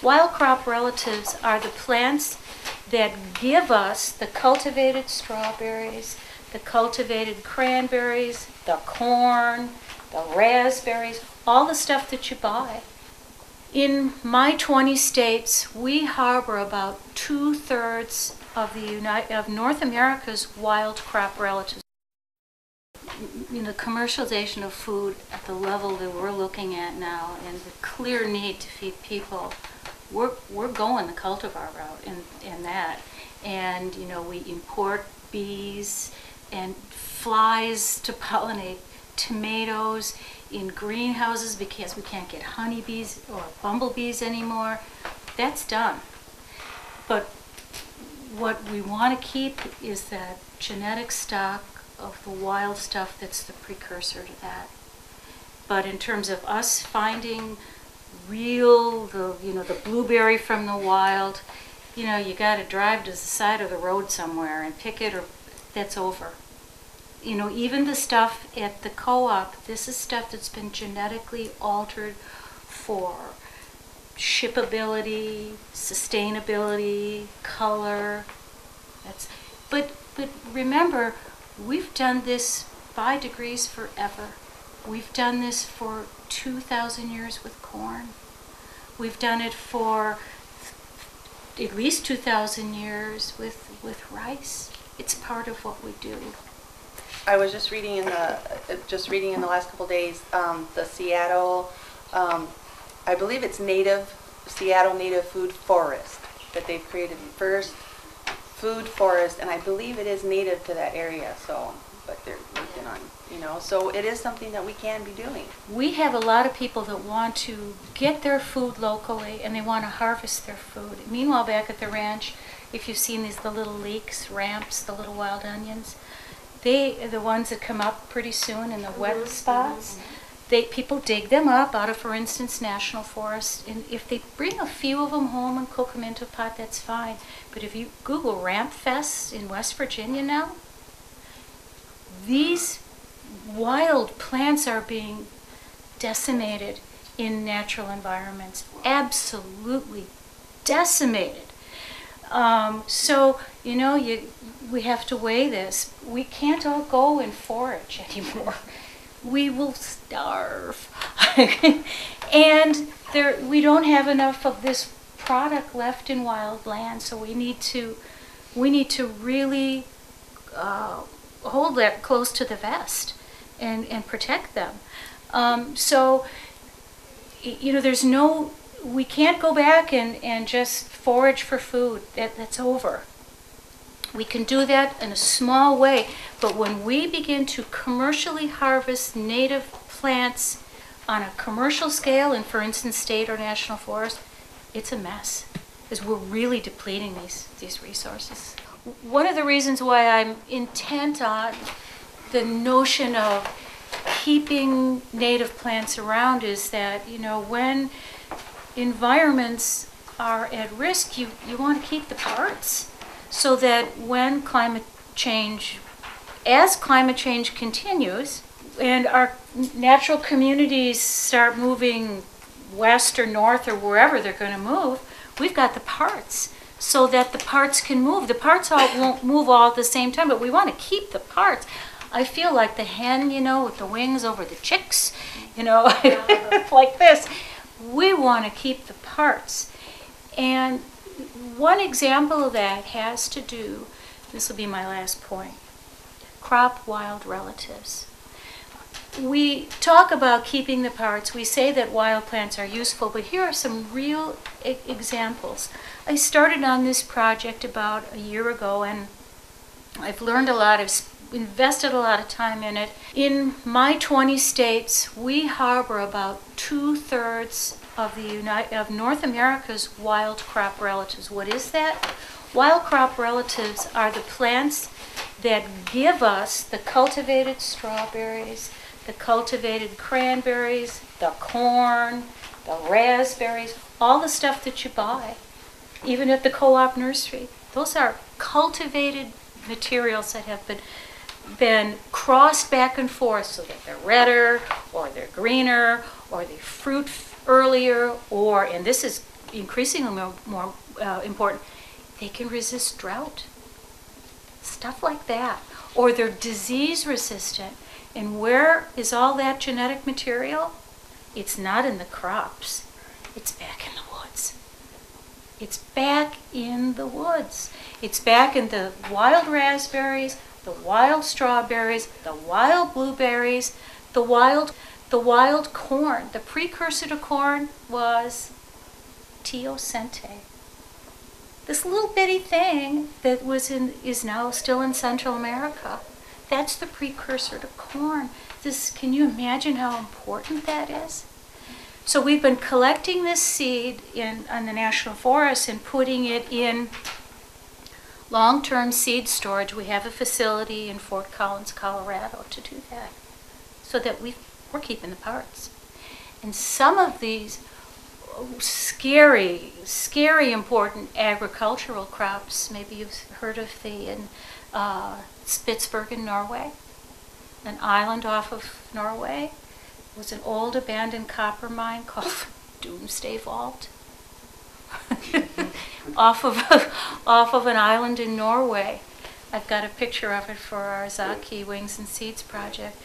Wild crop relatives are the plants that give us the cultivated strawberries, the cultivated cranberries, the corn, the raspberries, all the stuff that you buy. In my 20 states, we harbor about two thirds of the United, of North America's wild crop relatives. You know, commercialization of food at the level that we're looking at now and the clear need to feed people, we're, we're going the cultivar route in, in that. And, you know, we import bees and flies to pollinate tomatoes in greenhouses because we can't get honeybees or bumblebees anymore. That's done. But what we want to keep is that genetic stock of the wild stuff that's the precursor to that. But in terms of us finding real, the you know the blueberry from the wild, you know you got to drive to the side of the road somewhere and pick it, or that's over. You know even the stuff at the co-op, this is stuff that's been genetically altered for shippability, sustainability, color. That's but but remember, we've done this by degrees forever. We've done this for 2,000 years with corn. We've done it for at least 2,000 years with, with rice. It's part of what we do. I was just reading in the, uh, just reading in the last couple days, um, the Seattle, um, I believe it's native, Seattle Native Food Forest, that they've created the first food forest, and I believe it is native to that area, so, on, you know, so it is something that we can be doing. We have a lot of people that want to get their food locally and they want to harvest their food. Meanwhile, back at the ranch, if you've seen these the little leeks, ramps, the little wild onions, they are the ones that come up pretty soon in the wet mm-hmm, spots. Mm-hmm, mm-hmm. They people dig them up out of, for instance, national forest, and if they bring a few of them home and cook them into a pot, that's fine. But if you Google Ramp Fest in West Virginia now, these wild plants are being decimated in natural environments. Absolutely decimated. Um, so you know, you we have to weigh this. We can't all go and forage anymore. We will starve, and there we don't have enough of this product left in wild land. So we need to we need to really uh, hold that close to the vest and and protect them. Um, so you know, there's no we can't go back and, and just forage for food. That, that's over. We can do that in a small way, but when we begin to commercially harvest native plants on a commercial scale, in for instance state or national forest, it's a mess. Because we're really depleting these, these resources. One of the reasons why I'm intent on the notion of keeping native plants around is that, you know, when environments are at risk, you, you want to keep the parts so that when climate change, as climate change continues, and our natural communities start moving west or north or wherever they're going to move, we've got the parts so that the parts can move. The parts all won't move all at the same time, but we want to keep the parts. I feel like the hen, you know, with the wings over the chicks, you know, like this. We want to keep the parts. And one example of that has to do, this will be my last point, crop wild relatives. We talk about keeping the parts. We say that wild plants are useful, but here are some real examples. I started on this project about a year ago and I've learned a lot, I've invested a lot of time in it. In my 20 states, we harbor about two thirds of the United, of North America's wild crop relatives. What is that? Wild crop relatives are the plants that give us the cultivated strawberries, the cultivated cranberries, the corn, the raspberries, all the stuff that you buy, even at the co-op nursery. Those are cultivated materials that have been been crossed back and forth so that they're redder or they're greener or they fruit earlier or and this is increasingly more, more uh, important, they can resist drought. Stuff like that. Or they're disease resistant. And where is all that genetic material? It's not in the crops, it's back in the woods. It's back in the woods. It's back in the wild raspberries, the wild strawberries, the wild blueberries, the wild the wild corn. The precursor to corn was teosinte. This little bitty thing that was in is now still in Central America. That's the precursor to corn. This can you imagine how important that is? So we've been collecting this seed in on the national forest and putting it in long-term seed storage. We have a facility in Fort Collins, Colorado to do that. So that we we're keeping the parts. And some of these scary, scary important agricultural crops, maybe you've heard of the in uh, Spitsbergen, Norway, an island off of Norway, was an old abandoned copper mine called Doomsday Vault. off of off of an island in Norway. I've got a picture of it for our Zaki Wings and Seeds project.